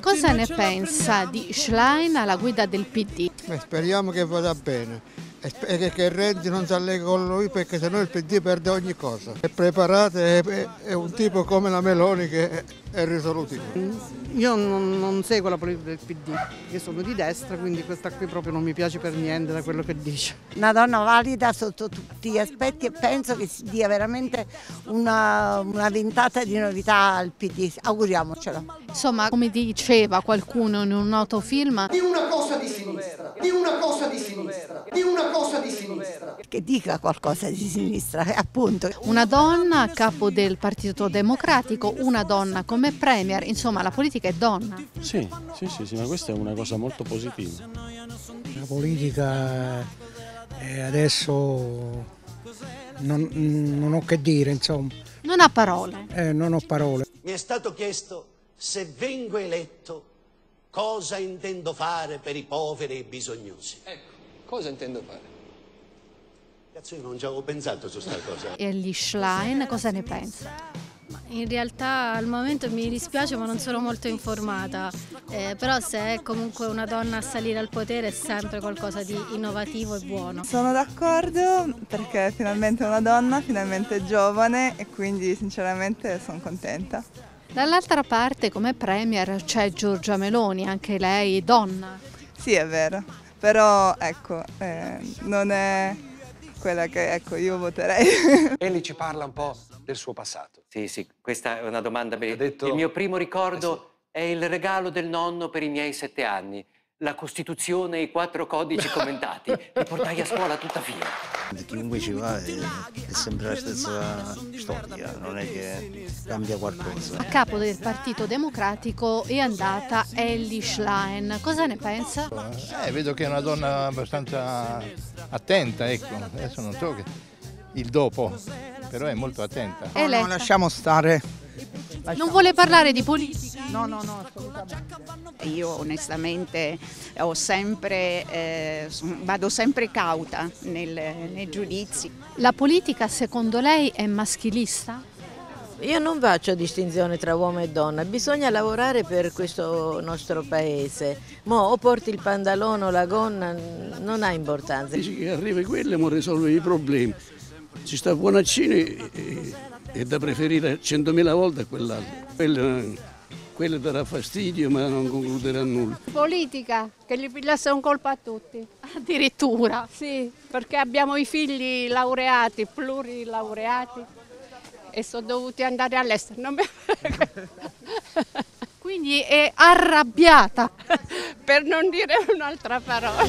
Cosa ne pensa di Schlein alla guida del PD? Beh, speriamo che vada bene e che Renzi non si allega con lui perché sennò il PD perde ogni cosa. È preparato, è, è un tipo come la Meloni che è, è risolutivo. Io non, non, seguo la politica del PD, io sono di destra, quindi questa qui proprio non mi piace per niente da quello che dice. Una donna valida sotto tutti gli aspetti e penso che si dia veramente una, una ventata di novità al PD, auguriamocelo. Insomma, come diceva qualcuno in un noto film... Di una cosa di sinistra, di una cosa di sinistra, di una cosa di sinistra. Che dica qualcosa di sinistra, appunto. Una donna a capo del Partito Democratico, una donna come premier, insomma la politica è donna. Sì, sì, sì, sì ma questa è una cosa molto positiva. La politica eh, adesso non, non, ho che dire, insomma. Non ha parole. Eh, non ho parole. Mi è stato chiesto se vengo eletto cosa intendo fare per i poveri e i bisognosi. Ecco, cosa intendo fare? Cazzo, io non ci avevo pensato su questa cosa. E agli Schlein cosa ne pensa? In realtà al momento mi dispiace ma non sono molto informata, eh, però se è comunque una donna a salire al potere è sempre qualcosa di innovativo e buono. Sono d'accordo perché finalmente è una donna, finalmente è giovane e quindi sinceramente sono contenta. Dall'altra parte come premier c'è Giorgia Meloni, anche lei donna. Sì è vero, però ecco, eh, non è quella che ecco, io voterei. Ellie ci parla un po' del suo passato. Sì, sì, questa è una domanda bella. Detto... Il mio primo ricordo eh sì. è il regalo del nonno per i miei sette anni. La Costituzione e i quattro codici commentati. Mi portai a scuola tutta fila. Chiunque ci va è, è sempre la stessa storia, non è che cambia qualcosa. A capo del Partito Democratico è andata Ellie Schlein. Cosa ne pensa? Eh, vedo che è una donna abbastanza attenta, ecco. Adesso non so che il dopo, però è molto attenta. No, no, lasciamo stare. Lasciamo. Non vuole parlare di politica? No, no, no, assolutamente. Io onestamente ho sempre, eh, vado sempre cauta nel, nei giudizi. La politica secondo lei è maschilista? Io non faccio distinzione tra uomo e donna, bisogna lavorare per questo nostro paese. Mo o porti il pantalone o la gonna, non ha importanza. Dici che arriva quello e non risolve i problemi ci sta Buonaccini è da preferire centomila volte a quell'altro. Quello, quello darà fastidio ma non concluderà nulla. Politica, che gli pigliasse un colpo a tutti. Addirittura? Sì, perché abbiamo i figli laureati, plurilaureati e sono dovuti andare all'estero. Non mi... Quindi è arrabbiata. per non dire un'altra parola.